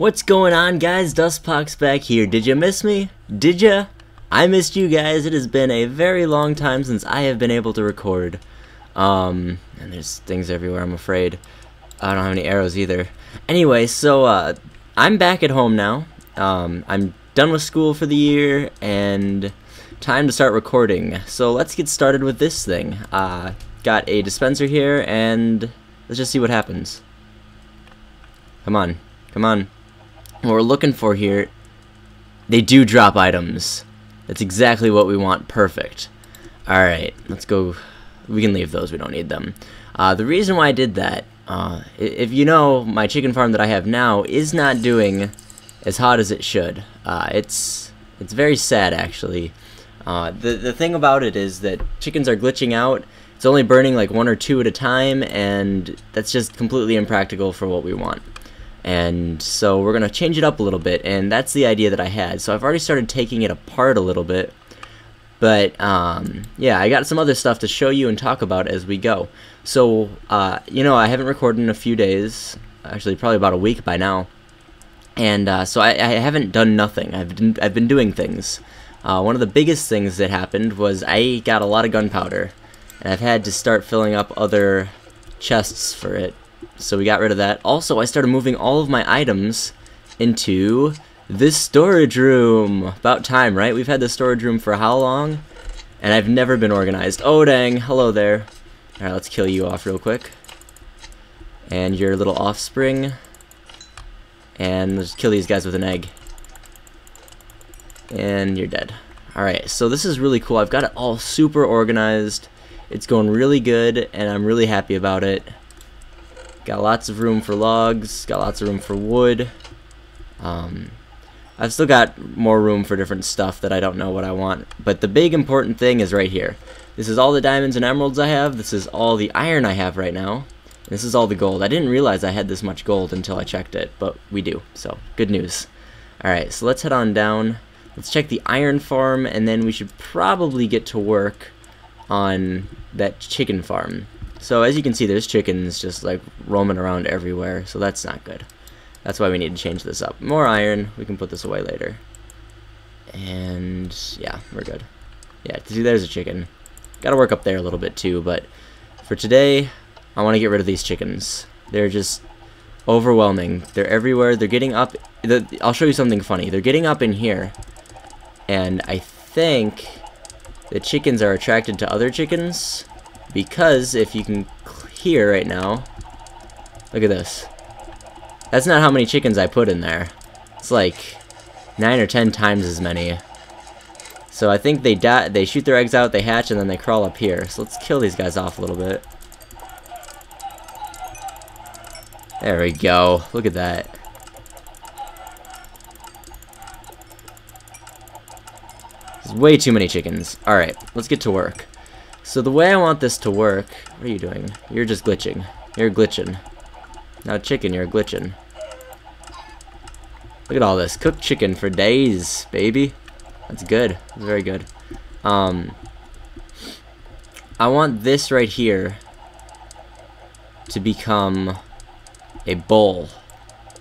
What's going on guys? Dustpox back here. Did you miss me? Did ya? I missed you guys. It has been a very long time since I have been able to record. Um, and there's things everywhere, I'm afraid. I don't have any arrows either. Anyway, so, uh, I'm back at home now. Um, I'm done with school for the year, and time to start recording. So let's get started with this thing. Uh, got a dispenser here, and let's just see what happens. Come on. Come on. What we're looking for here, they do drop items. That's exactly what we want. Perfect. Alright, let's go. We can leave those. We don't need them. Uh, the reason why I did that, uh, if you know, my chicken farm that I have now is not doing as hot as it should. Uh, it's it's very sad, actually. Uh, the, the thing about it is that chickens are glitching out. It's only burning like one or two at a time, and that's just completely impractical for what we want and so we're going to change it up a little bit and that's the idea that I had. So I've already started taking it apart a little bit but um, yeah I got some other stuff to show you and talk about as we go. So uh, you know I haven't recorded in a few days actually probably about a week by now. And uh, so I, I, haven't done nothing. I've been, I've been doing things. Uh, one of the biggest things that happened was I got a lot of gunpowder and I've had to start filling up other chests for it so we got rid of that. Also, I started moving all of my items into this storage room. About time, right? We've had this storage room for how long? And I've never been organized. Oh, dang. Hello there. Alright, let's kill you off real quick. And your little offspring. And let's kill these guys with an egg. And you're dead. Alright, so this is really cool. I've got it all super organized. It's going really good, and I'm really happy about it. Got lots of room for logs, got lots of room for wood. Um, I've still got more room for different stuff that I don't know what I want. But the big important thing is right here. This is all the diamonds and emeralds I have. This is all the iron I have right now. This is all the gold. I didn't realize I had this much gold until I checked it, but we do. So, good news. Alright, so let's head on down. Let's check the iron farm, and then we should probably get to work on that chicken farm. So as you can see, there's chickens just like roaming around everywhere, so that's not good. That's why we need to change this up. More iron, we can put this away later. And yeah, we're good. Yeah, see there's a chicken. Gotta work up there a little bit too, but for today, I want to get rid of these chickens. They're just overwhelming. They're everywhere. They're getting up. I'll show you something funny. They're getting up in here, and I think the chickens are attracted to other chickens, because if you can hear right now, look at this. That's not how many chickens I put in there. It's like nine or ten times as many. So I think they die, they shoot their eggs out, they hatch, and then they crawl up here. So let's kill these guys off a little bit. There we go. Look at that. There's way too many chickens. Alright, let's get to work. So the way I want this to work... What are you doing? You're just glitching. You're glitching. Now chicken, you're glitching. Look at all this. Cooked chicken for days, baby. That's good. That's very good. Um, I want this right here to become a bowl.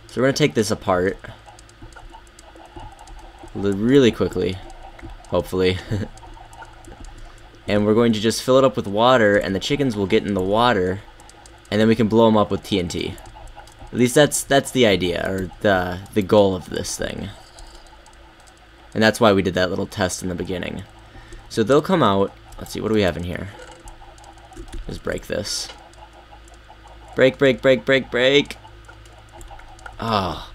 So we're going to take this apart really quickly, hopefully. and we're going to just fill it up with water and the chickens will get in the water and then we can blow them up with TNT. At least that's that's the idea or the the goal of this thing. And that's why we did that little test in the beginning. So they'll come out. Let's see, what do we have in here? Just break this. Break, break, break, break, break. Oh.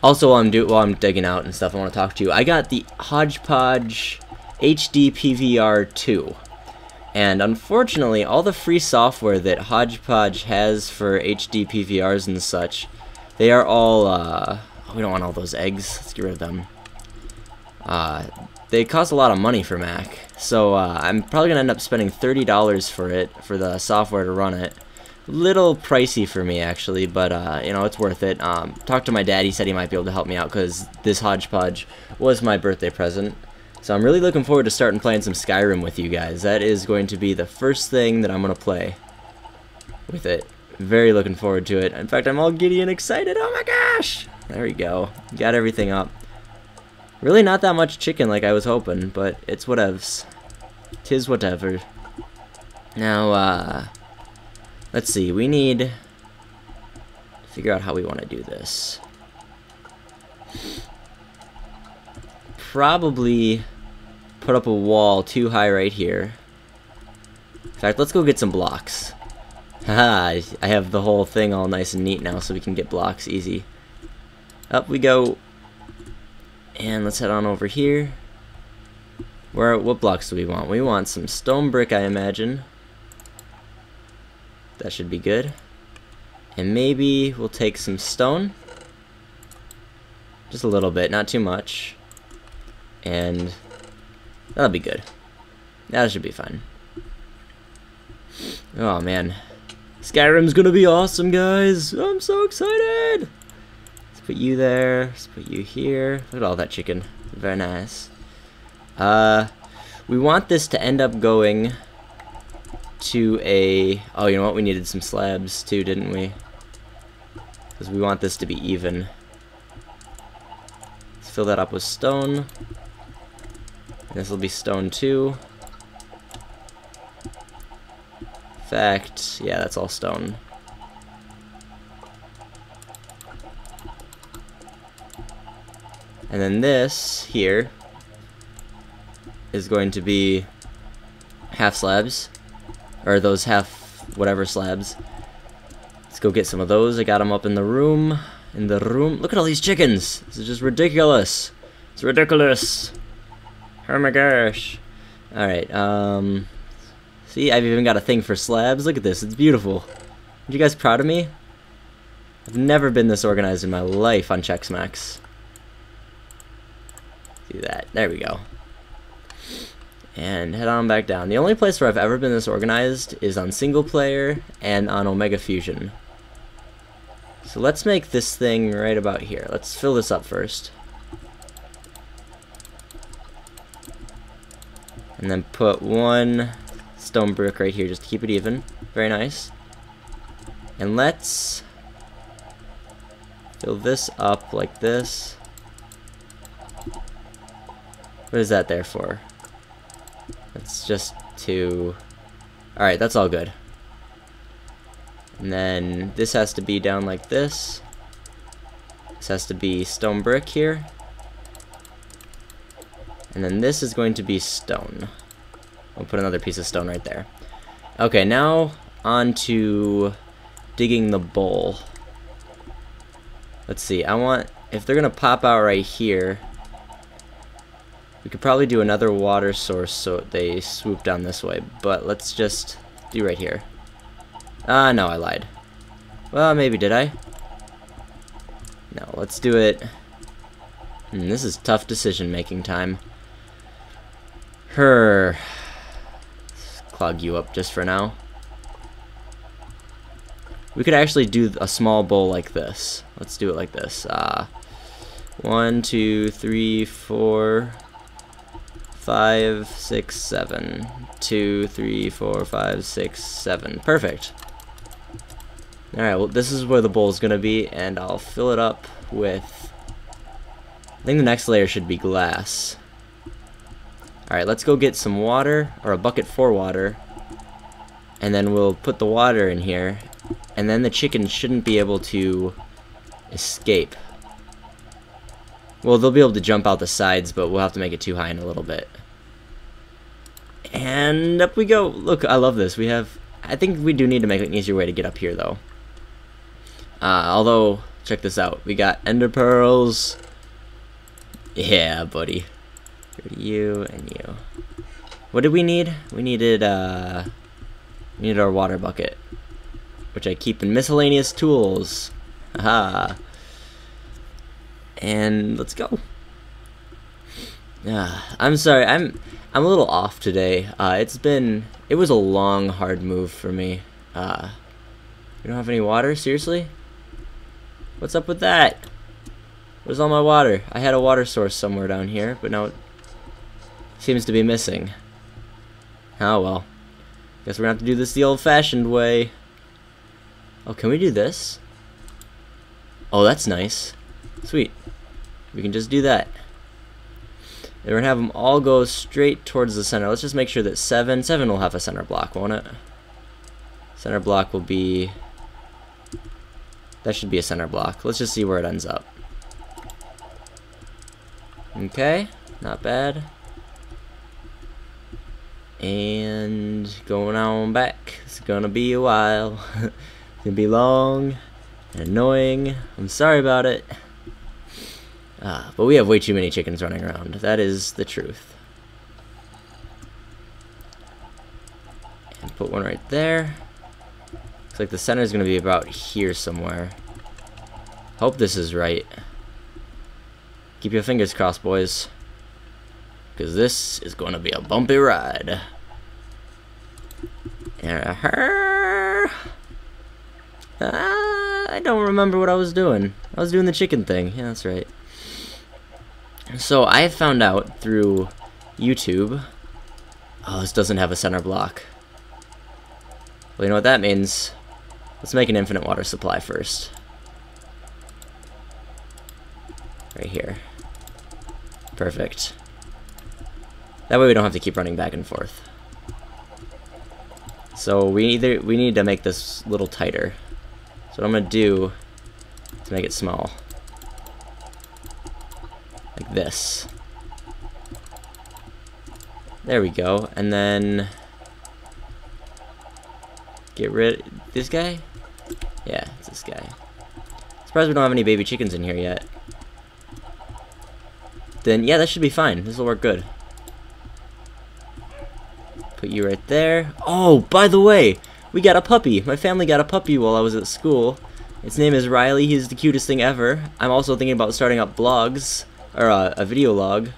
Also, while I'm do while I'm digging out and stuff, I want to talk to you. I got the Hauppauge HD PVR 2. And unfortunately, all the free software that Hauppauge has for HD PVRs and such, they are all, uh, we don't want all those eggs, let's get rid of them. Uh, they cost a lot of money for Mac, so uh, I'm probably going to end up spending $30 for it, for the software to run it. Little pricey for me, actually, but, uh, you know, it's worth it. Um, talked to my dad, he said he might be able to help me out, because this Hauppauge was my birthday present. So I'm really looking forward to starting playing some Skyrim with you guys. That is going to be the first thing that I'm going to play with it. Very looking forward to it. In fact, I'm all giddy and excited. Oh my gosh! There we go. Got everything up. Really not that much chicken like I was hoping, but it's whatevs. Tis whatever. Now, uh, let's see. We need to figure out how we want to do this. Probably put up a wall too high right here. In fact, let's go get some blocks. Haha, I have the whole thing all nice and neat now so we can get blocks easy. Up we go. And let's head on over here. Where, what blocks do we want? We want some stone brick, I imagine. That should be good. And maybe we'll take some stone. Just a little bit, not too much. And that'll be good. That should be fun. Oh man. Skyrim's gonna be awesome, guys! I'm so excited! Let's put you there. Let's put you here. Look at all that chicken. Very nice. Uh, we want this to end up going to a... Oh, you know what? We needed some slabs too, didn't we? Because we want this to be even. Let's fill that up with stone. This will be stone too. In fact, yeah, that's all stone. And then this here is going to be half slabs, or those half whatever slabs. Let's go get some of those. I got them up in the room. In the room. Look at all these chickens. This is just ridiculous. It's ridiculous. Oh my gosh. Alright, um... See, I've even got a thing for slabs. Look at this. It's beautiful. Are you guys proud of me? I've never been this organized in my life on Chex Do that. There we go and head on back down. The only place where I've ever been this organized is on single player and on Omega Fusion. So let's make this thing right about here. Let's fill this up first. And then put one stone brick right here just to keep it even. Very nice. And let's fill this up like this. What is that there for? That's just to... Alright, that's all good. And then this has to be down like this. This has to be stone brick here. And then this is going to be stone. We'll put another piece of stone right there. Okay, now on to digging the bowl. Let's see, I want, if they're going to pop out right here, we could probably do another water source so they swoop down this way, but let's just do right here. Ah, uh, no, I lied. Well, maybe did I? No, let's do it. Hmm, this is tough decision-making time. Her. Clog you up just for now. We could actually do a small bowl like this. Let's do it like this. Uh, one, two, three, four, five, six, seven. Two, three, four, five, six, seven. Perfect. Alright, well this is where the bowl is going to be, and I'll fill it up with... I think the next layer should be glass. Alright, let's go get some water, or a bucket for water, and then we'll put the water in here, and then the chicken shouldn't be able to escape. Well, they'll be able to jump out the sides, but we'll have to make it too high in a little bit. And up we go. Look, I love this. We have... I think we do need to make an easier way to get up here, though. Uh, although, check this out. We got ender pearls. Yeah, buddy. You and you. What did we need? We needed, uh... We needed our water bucket. Which I keep in miscellaneous tools. Aha. And let's go. Uh, I'm sorry, I'm I'm a little off today. Uh, it's been it was a long, hard move for me. Uh, you don't have any water, seriously? What's up with that? Where's all my water? I had a water source somewhere down here, but now seems to be missing. Oh well. Guess we're gonna have to do this the old-fashioned way. Oh, can we do this? Oh, that's nice. Sweet. We can just do that. And we're to have them all go straight towards the center. Let's just make sure that 7, 7 will have a center block, won't it? Center block will be, that should be a center block. Let's just see where it ends up. Okay, not bad. And going on back. It's gonna be a while. it's gonna be long and annoying. I'm sorry about it. Ah, but we have way too many chickens running around. That is the truth. And put one right there. Looks like the center is to be about here somewhere. Hope this is right. Keep your fingers crossed, boys. Because this is going to be a bumpy ride. Uh, I don't remember what I was doing. I was doing the chicken thing. Yeah, that's right. So I found out through YouTube. Oh, this doesn't have a center block. Well, you know what that means? Let's make an infinite water supply first. Right here. Perfect. That way we don't have to keep running back and forth. So we either we need to make this a little tighter. So what I'm gonna do to make it small. Like this. There we go. And then get rid of this guy? Yeah, it's this guy. Surprised we don't have any baby chickens in here yet. Then yeah, that should be fine. This will work good. Put you right there. Oh, by the way, we got a puppy. My family got a puppy while I was at school. Its name is Riley. He's the cutest thing ever. I'm also thinking about starting up blogs, or uh, a video log,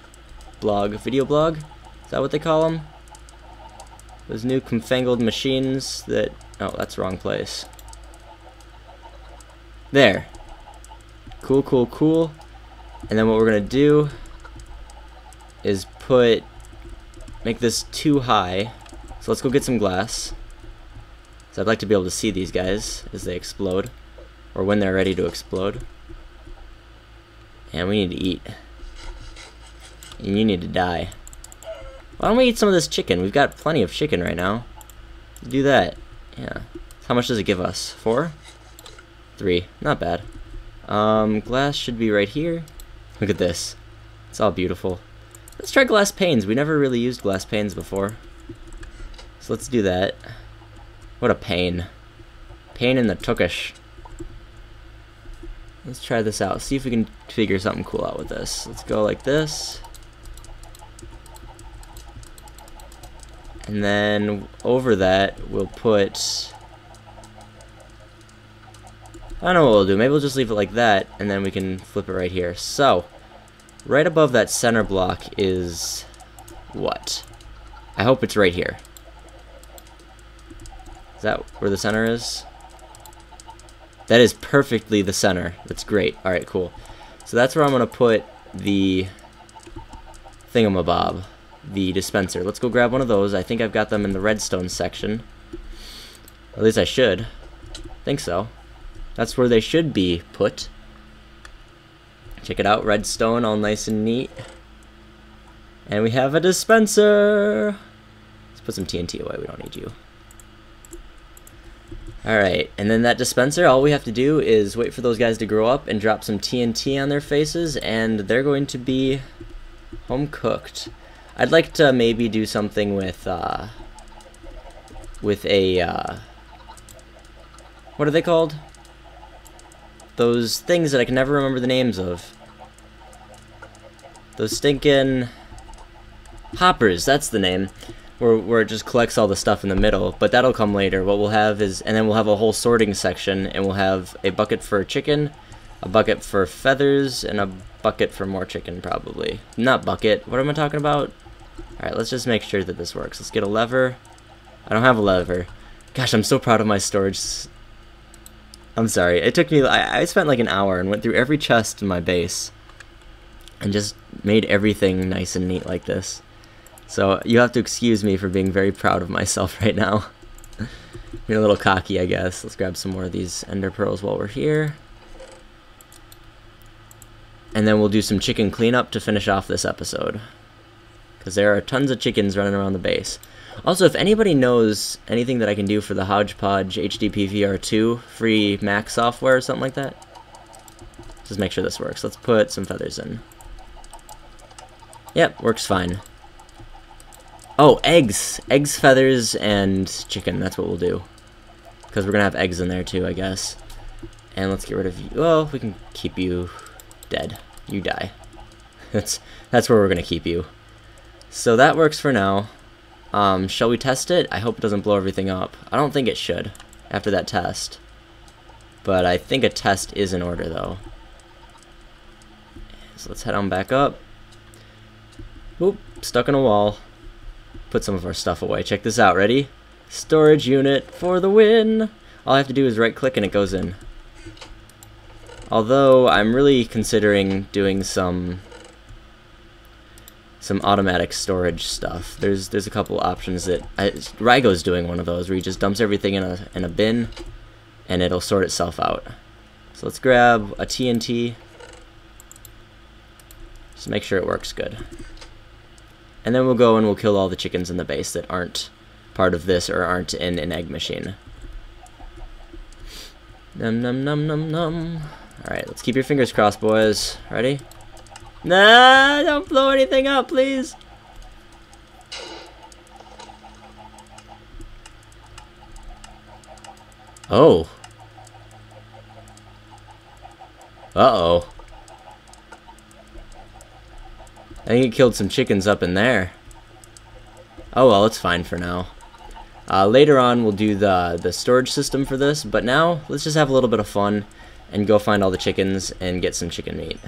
blog, video blog. Is that what they call them? Those new confangled machines that... Oh, that's wrong place. There. Cool, cool, cool. And then what we're going to do is put make this too high. So let's go get some glass. So I'd like to be able to see these guys as they explode. Or when they're ready to explode. And we need to eat. And you need to die. Why don't we eat some of this chicken? We've got plenty of chicken right now. Do that. Yeah. How much does it give us? Four? Three. Not bad. Um, glass should be right here. Look at this. It's all beautiful. Let's try glass panes. We never really used glass panes before. So let's do that. What a pain. Pain in the tookish. Let's try this out. See if we can figure something cool out with this. Let's go like this. And then over that, we'll put... I don't know what we'll do. Maybe we'll just leave it like that, and then we can flip it right here. So, Right above that center block is what? I hope it's right here. Is that where the center is? That is perfectly the center. That's great. Alright, cool. So that's where I'm going to put the thingamabob, the dispenser. Let's go grab one of those. I think I've got them in the redstone section. At least I should. think so. That's where they should be put. Check it out, redstone, all nice and neat. And we have a dispenser! Let's put some TNT away, we don't need you. Alright, and then that dispenser, all we have to do is wait for those guys to grow up and drop some TNT on their faces, and they're going to be home cooked. I'd like to maybe do something with, uh, with a, uh, what are they called? Those things that I can never remember the names of. Those stinking hoppers, that's the name. Where, where it just collects all the stuff in the middle, but that'll come later. What we'll have is, and then we'll have a whole sorting section, and we'll have a bucket for chicken, a bucket for feathers, and a bucket for more chicken, probably. Not bucket, what am I talking about? Alright, let's just make sure that this works. Let's get a lever. I don't have a lever. Gosh, I'm so proud of my storage I'm sorry. It took me. I, I spent like an hour and went through every chest in my base, and just made everything nice and neat like this. So you have to excuse me for being very proud of myself right now. being a little cocky, I guess. Let's grab some more of these ender pearls while we're here. And then we'll do some chicken cleanup to finish off this episode. Because there are tons of chickens running around the base. Also, if anybody knows anything that I can do for the Hauppauge HD PVR2 free Mac software or something like that, just make sure this works. Let's put some feathers in. Yep, works fine. Oh, eggs. Eggs, feathers, and chicken. That's what we'll do. Because we're going to have eggs in there too, I guess. And let's get rid of you. Well, we can keep you dead. You die. That's, that's where we're going to keep you. So that works for now. Um, shall we test it? I hope it doesn't blow everything up. I don't think it should, after that test. But I think a test is in order, though. So let's head on back up. Oop, stuck in a wall. Put some of our stuff away. Check this out, ready? Storage unit for the win! All I have to do is right click and it goes in. Although, I'm really considering doing some some automatic storage stuff. There's there's a couple options that I, Rygo's doing one of those where he just dumps everything in a in a bin and it'll sort itself out. So let's grab a TNT. Just make sure it works good. And then we'll go and we'll kill all the chickens in the base that aren't part of this or aren't in an egg machine. Num num num num num. Alright, let's keep your fingers crossed, boys. Ready? Nah, don't blow anything up, please. Oh. Uh-oh. I think it killed some chickens up in there. Oh well, it's fine for now. Uh, later on, we'll do the, the storage system for this, but now, let's just have a little bit of fun and go find all the chickens and get some chicken meat.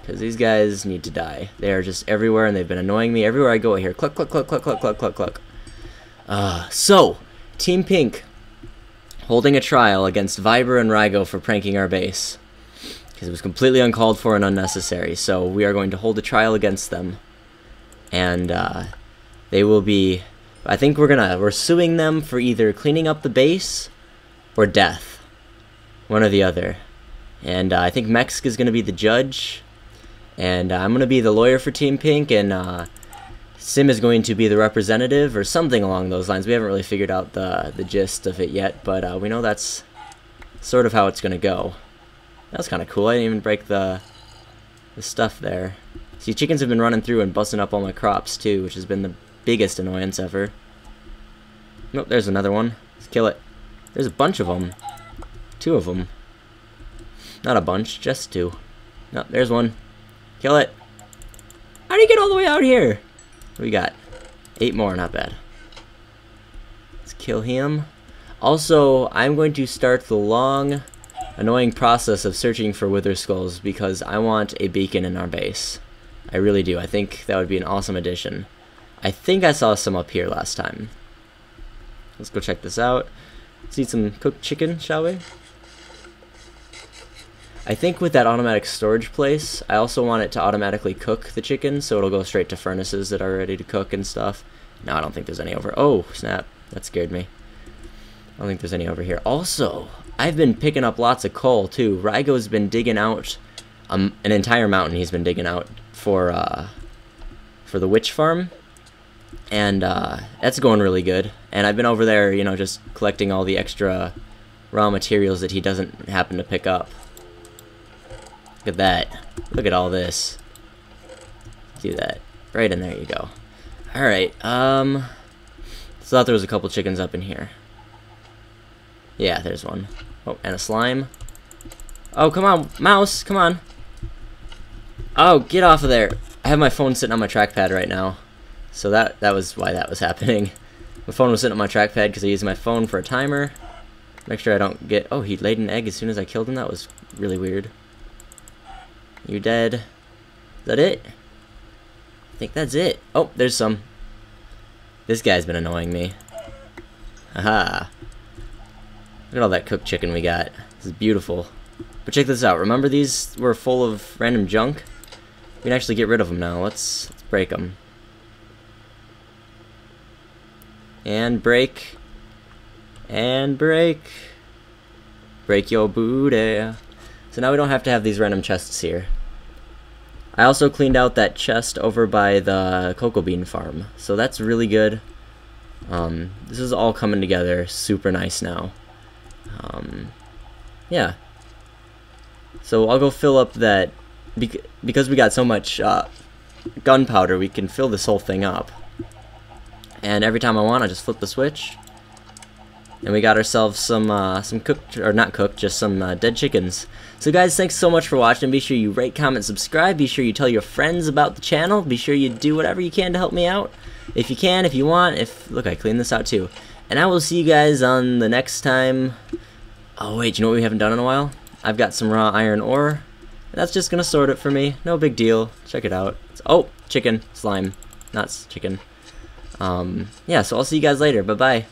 Because these guys need to die. They are just everywhere, and they've been annoying me everywhere I go here. Cluck, cluck, cluck, cluck, cluck, cluck, cluck, cluck. Uh, so, Team Pink holding a trial against Viber and Rygo for pranking our base. Because it was completely uncalled for and unnecessary. So we are going to hold a trial against them. And uh, they will be... I think we're gonna... We're suing them for either cleaning up the base or death. One or the other. And uh, I think Mex is going to be the judge. And uh, I'm going to be the lawyer for Team Pink, and uh, Sim is going to be the representative, or something along those lines. We haven't really figured out the, the gist of it yet, but uh, we know that's sort of how it's going to go. That was kind of cool. I didn't even break the, the stuff there. See, chickens have been running through and busting up all my crops, too, which has been the biggest annoyance ever. Nope, there's another one. Let's kill it. There's a bunch of them. Two of them. Not a bunch, just two. Nope, there's one. Kill it. How do you get all the way out here? we got? Eight more, not bad. Let's kill him. Also, I'm going to start the long, annoying process of searching for wither skulls because I want a beacon in our base. I really do. I think that would be an awesome addition. I think I saw some up here last time. Let's go check this out. Let's eat some cooked chicken, shall we? I think with that automatic storage place, I also want it to automatically cook the chicken, so it'll go straight to furnaces that are ready to cook and stuff. No, I don't think there's any over... Oh, snap. That scared me. I don't think there's any over here. Also, I've been picking up lots of coal, too. Rygo's been digging out um, an entire mountain he's been digging out for, uh, for the witch farm. And uh, that's going really good. And I've been over there, you know, just collecting all the extra raw materials that he doesn't happen to pick up. Look at that. Look at all this. Do that. Right in there you go. Alright, um... I Thought there was a couple chickens up in here. Yeah, there's one. Oh, and a slime. Oh, come on, mouse, come on. Oh, get off of there. I have my phone sitting on my trackpad right now. So that that was why that was happening. My phone was sitting on my trackpad because I used my phone for a timer. Make sure I don't get... Oh, he laid an egg as soon as I killed him? That was really weird. You dead? Is that it? I think that's it. Oh, there's some. This guy's been annoying me. Aha. Look at all that cooked chicken we got. This is beautiful. But check this out. Remember these were full of random junk? We can actually get rid of them now. Let's, let's break them. And break. And break. Break your booty. So now we don't have to have these random chests here. I also cleaned out that chest over by the cocoa bean farm, so that's really good. Um, this is all coming together super nice now. Um, yeah. So I'll go fill up that, bec because we got so much uh, gunpowder, we can fill this whole thing up. And every time I want, I just flip the switch, and we got ourselves some uh, some cooked or not cooked, just some uh, dead chickens. So guys, thanks so much for watching. Be sure you rate, comment, subscribe. Be sure you tell your friends about the channel. Be sure you do whatever you can to help me out. If you can, if you want, if look, I cleaned this out too. And I will see you guys on the next time. Oh wait, you know what we haven't done in a while? I've got some raw iron ore. That's just gonna sort it for me. No big deal. Check it out. It's, oh, chicken, slime, not chicken. Um, yeah, so I'll see you guys later. Bye bye.